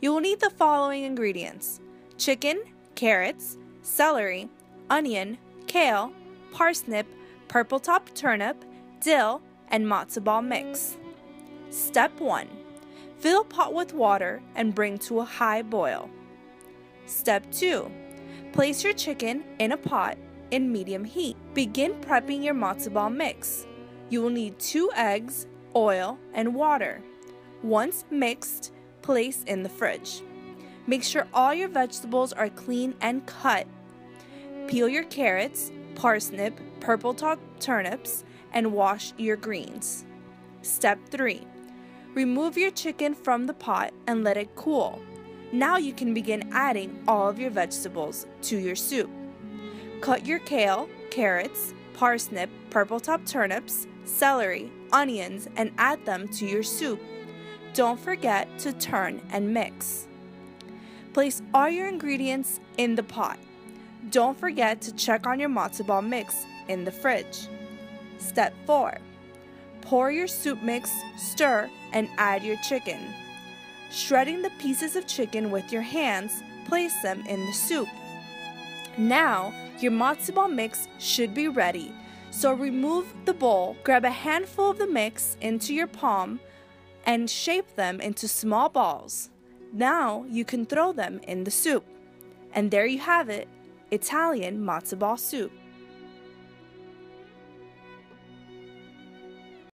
You will need the following ingredients chicken, carrots, celery, onion, kale, parsnip, purple top turnip, dill, and matzo ball mix. Step 1 Fill pot with water and bring to a high boil. Step 2 Place your chicken in a pot in medium heat. Begin prepping your matzo ball mix. You will need two eggs, oil, and water. Once mixed, place in the fridge. Make sure all your vegetables are clean and cut. Peel your carrots, parsnip, purple top turnips, and wash your greens. Step 3. Remove your chicken from the pot and let it cool. Now you can begin adding all of your vegetables to your soup. Cut your kale, carrots, parsnip, purple top turnips, celery, onions, and add them to your soup. Don't forget to turn and mix. Place all your ingredients in the pot. Don't forget to check on your matzo ball mix in the fridge. Step 4. Pour your soup mix, stir, and add your chicken. Shredding the pieces of chicken with your hands, place them in the soup. Now, your matzo ball mix should be ready. So remove the bowl, grab a handful of the mix into your palm, and shape them into small balls. Now you can throw them in the soup. And there you have it Italian matzo ball soup.